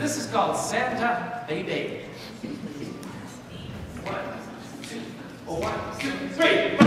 This is called Santa Baby. One, two, oh, one, two, three.